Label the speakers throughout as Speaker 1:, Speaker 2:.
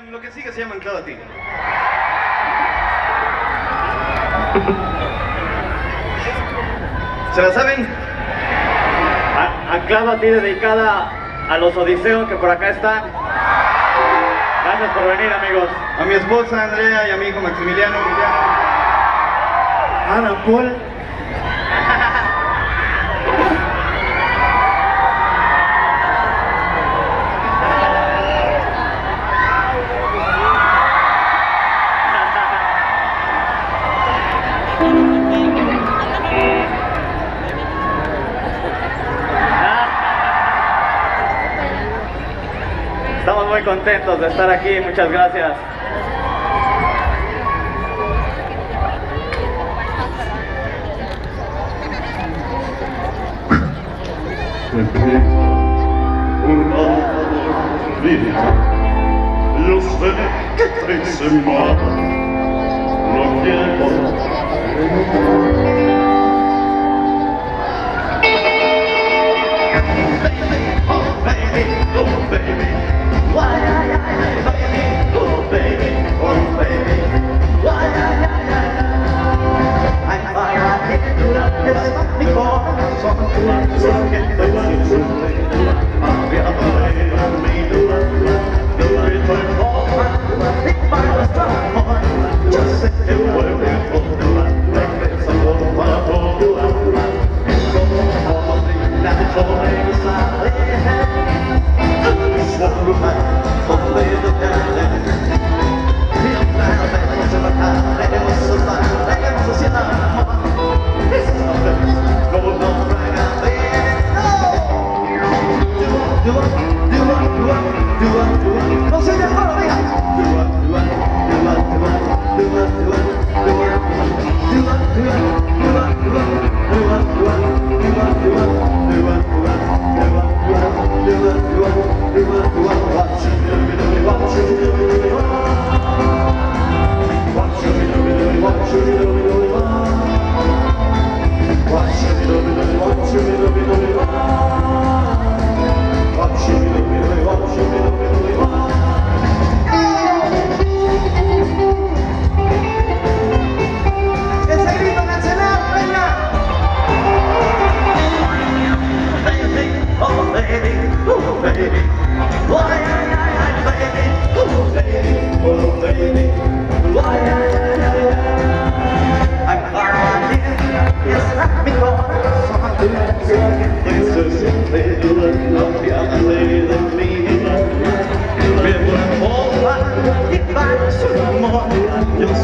Speaker 1: Em, lo que sigue se llama Anclado a ti. ¿Se la saben?
Speaker 2: Anclado a ti dedicada a los odiseos que por acá están. Gracias por venir amigos.
Speaker 1: A mi esposa Andrea y a mi hijo Maximiliano.
Speaker 2: Ana Paul. Estamos muy contentos de estar aquí, muchas gracias.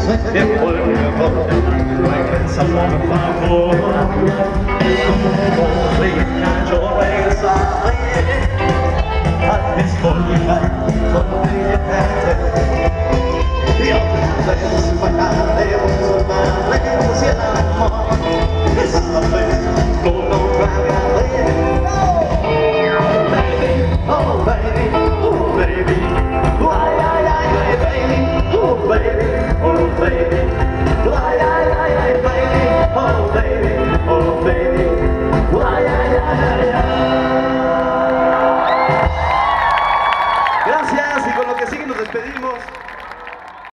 Speaker 3: Wir folgen Gott, weil kein Salon war vor.